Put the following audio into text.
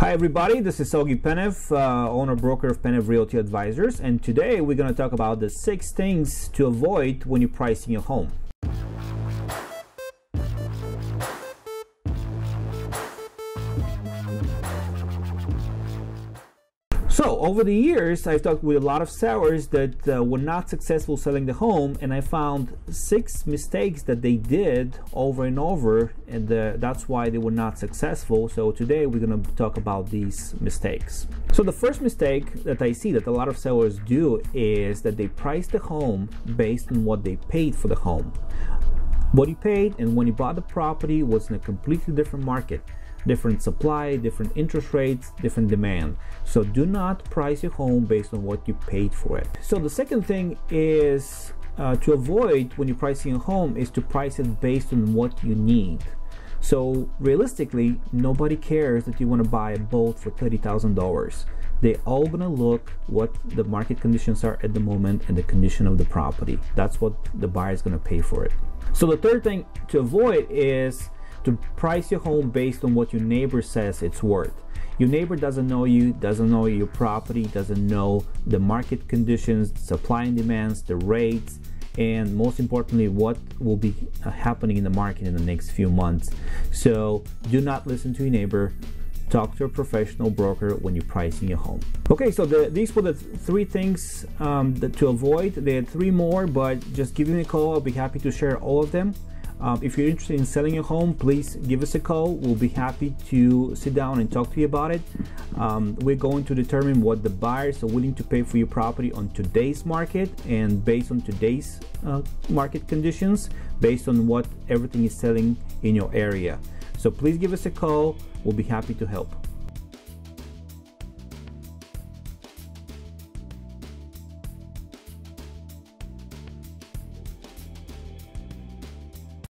Hi everybody, this is Oggie Penev, uh, owner broker of Penev Realty Advisors, and today we're going to talk about the six things to avoid when you're pricing your home. So over the years, I've talked with a lot of sellers that uh, were not successful selling the home, and I found six mistakes that they did over and over, and uh, that's why they were not successful. So today we're going to talk about these mistakes. So the first mistake that I see that a lot of sellers do is that they price the home based on what they paid for the home. What you paid and when you bought the property was in a completely different market different supply, different interest rates, different demand. So do not price your home based on what you paid for it. So the second thing is uh, to avoid when you're pricing a home is to price it based on what you need. So realistically, nobody cares that you want to buy a boat for $30,000. They're all gonna look what the market conditions are at the moment and the condition of the property. That's what the buyer is gonna pay for it. So the third thing to avoid is to price your home based on what your neighbor says it's worth. Your neighbor doesn't know you, doesn't know your property, doesn't know the market conditions, supply and demands, the rates, and most importantly, what will be uh, happening in the market in the next few months. So do not listen to your neighbor. Talk to a professional broker when you're pricing your home. Okay, so the, these were the three things um, that to avoid. There are three more, but just give me a call. I'll be happy to share all of them. Um, if you're interested in selling your home, please give us a call. We'll be happy to sit down and talk to you about it. Um, we're going to determine what the buyers are willing to pay for your property on today's market and based on today's uh, market conditions, based on what everything is selling in your area. So please give us a call. We'll be happy to help.